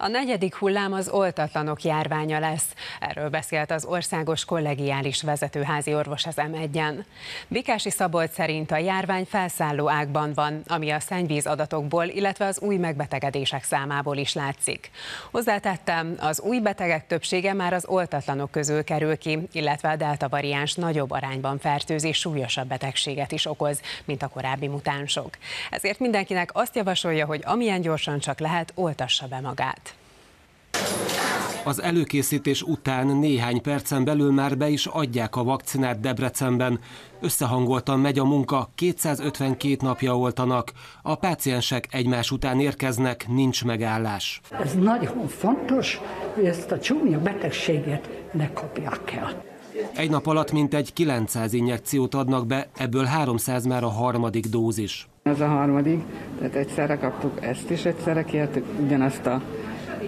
A negyedik hullám az oltatlanok járványa lesz. Erről beszélt az országos kollegiális vezetőházi orvos az M1-en. Bikási Szabolcs szerint a járvány felszálló ágban van, ami a szennyvíz adatokból, illetve az új megbetegedések számából is látszik. Hozzátettem, az új betegek többsége már az oltatlanok közül kerül ki, illetve a delta variáns nagyobb arányban fertőzi súlyosabb betegséget is okoz, mint a korábbi mutánsok. Ezért mindenkinek azt javasolja, hogy amilyen gyorsan csak lehet, oltassa be magát. Az előkészítés után néhány percen belül már be is adják a vakcinát Debrecenben. Összehangoltan megy a munka, 252 napja oltanak. A páciensek egymás után érkeznek, nincs megállás. Ez nagyon fontos, hogy ezt a csúnya betegséget ne kapják el. Egy nap alatt mintegy 900 injekciót adnak be, ebből 300 már a harmadik dózis. Ez a harmadik, tehát egyszerre kaptuk ezt is, egyszerre kértük ugyanazt a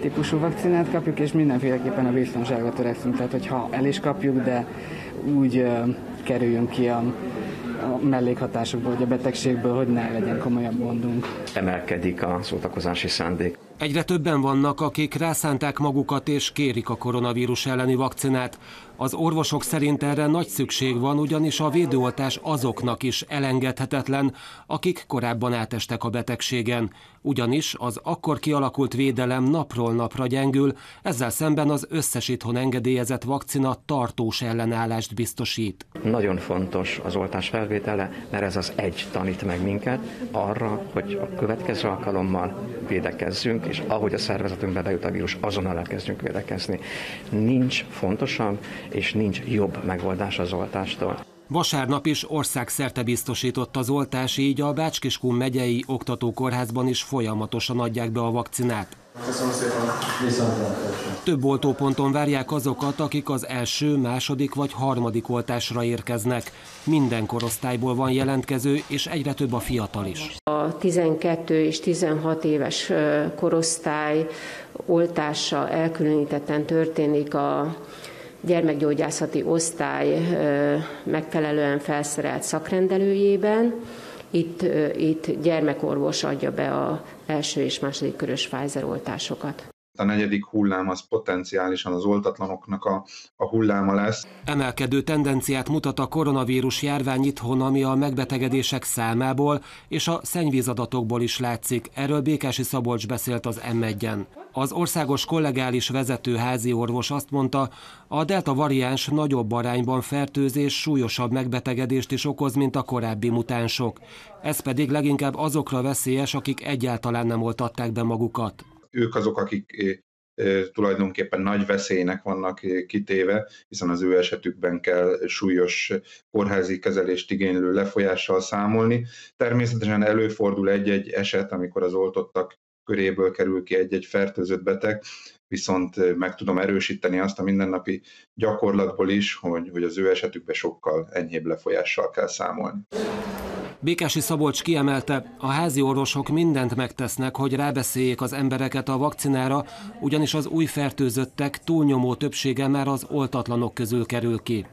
típusú vakcinát kapjuk, és mindenféleképpen a biztonságot törekszünk, tehát hogyha el is kapjuk, de úgy kerüljünk ki a, a mellékhatásokból, vagy a betegségből, hogy ne legyen komolyabb gondunk. Emelkedik a szótakozási szándék. Egyre többen vannak, akik rászánták magukat és kérik a koronavírus elleni vakcinát. Az orvosok szerint erre nagy szükség van, ugyanis a védőoltás azoknak is elengedhetetlen, akik korábban átestek a betegségen. Ugyanis az akkor kialakult védelem napról napra gyengül, ezzel szemben az összes itthon engedélyezett vakcina tartós ellenállást biztosít. Nagyon fontos az oltás felvétele, mert ez az egy tanít meg minket arra, hogy a következő alkalommal védekezzünk, és ahogy a szervezetünkbe bejut a vírus, azonnal elkezdjünk védekezni. Nincs fontosabb és nincs jobb megoldás az oltástól. Vasárnap is országszerte biztosított az oltás, így a Bácskiskun megyei oktatókórházban is folyamatosan adják be a vakcinát. Köszönöm szépen, Több oltóponton várják azokat, akik az első, második vagy harmadik oltásra érkeznek. Minden korosztályból van jelentkező, és egyre több a fiatal is. A 12 és 16 éves korosztály oltása elkülönítetten történik a gyermekgyógyászati osztály megfelelően felszerelt szakrendelőjében. Itt, itt gyermekorvos adja be a első és második körös Pfizer oltásokat a negyedik hullám az potenciálisan az oltatlanoknak a, a hulláma lesz. Emelkedő tendenciát mutat a koronavírus járvány itthon, ami a megbetegedések számából és a szennyvízadatokból is látszik. Erről Békási Szabolcs beszélt az M1-en. Az országos kollegális vezető házi orvos azt mondta, a delta variáns nagyobb arányban fertőzés, súlyosabb megbetegedést is okoz, mint a korábbi mutánsok. Ez pedig leginkább azokra veszélyes, akik egyáltalán nem oltatták be magukat ők azok, akik tulajdonképpen nagy veszélynek vannak kitéve, hiszen az ő esetükben kell súlyos kórházi kezelést igénylő lefolyással számolni. Természetesen előfordul egy-egy eset, amikor az oltottak köréből kerül ki egy-egy fertőzött beteg, viszont meg tudom erősíteni azt a mindennapi gyakorlatból is, hogy, hogy az ő esetükben sokkal enyhébb lefolyással kell számolni. Békási Szabolcs kiemelte, a házi orvosok mindent megtesznek, hogy rábeszéljék az embereket a vakcinára, ugyanis az új fertőzöttek túlnyomó többsége már az oltatlanok közül kerül ki.